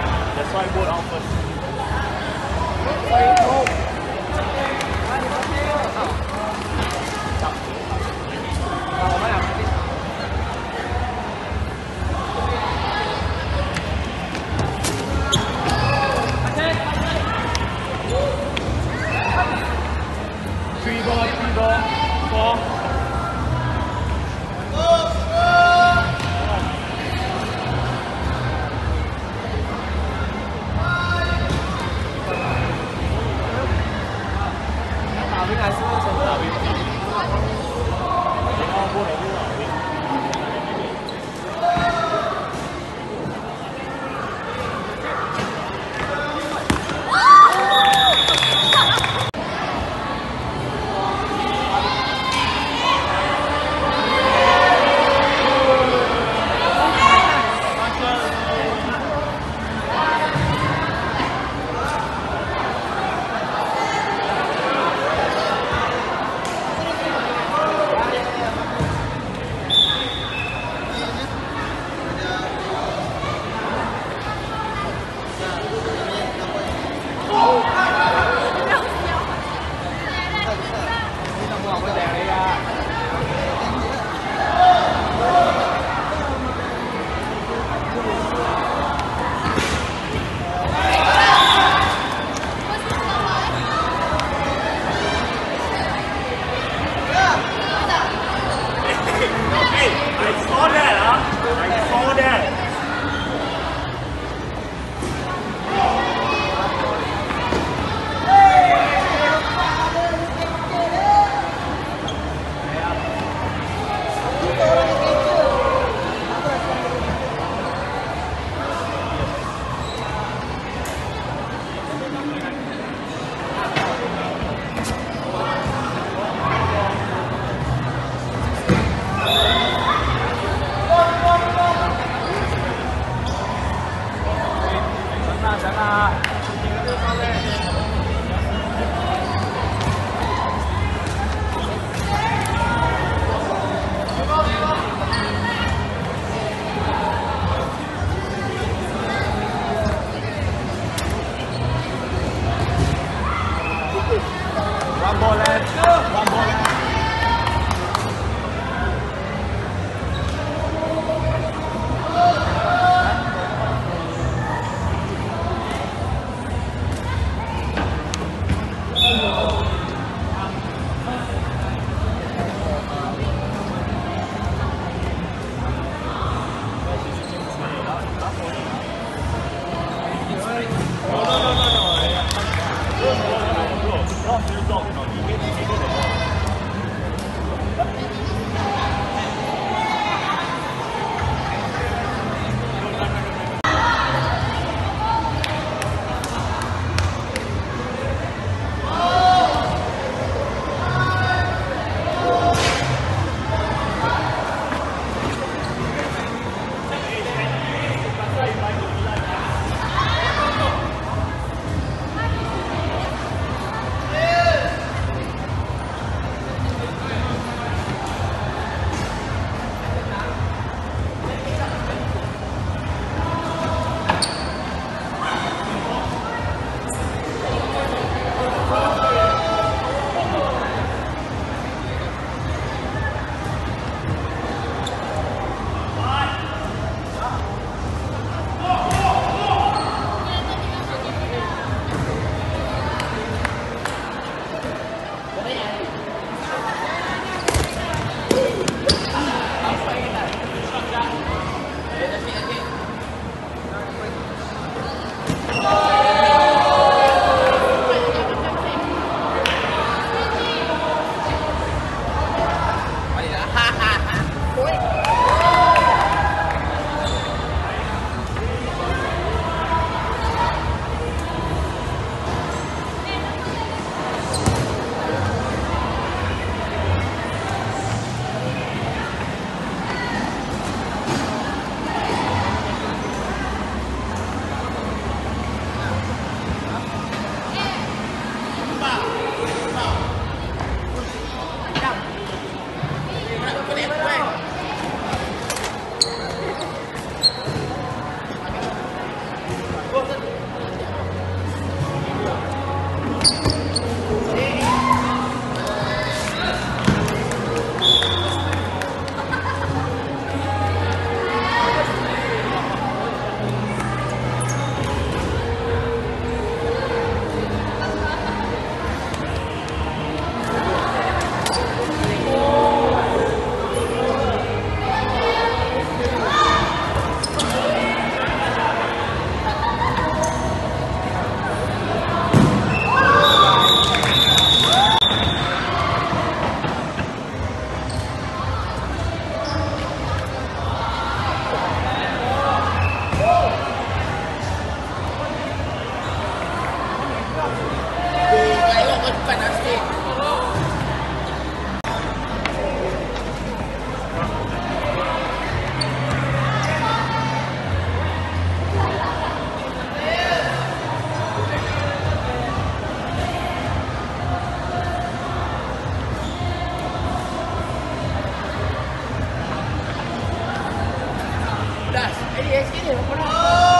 That's why I bought down first. した。就造成了里気をつけてよほら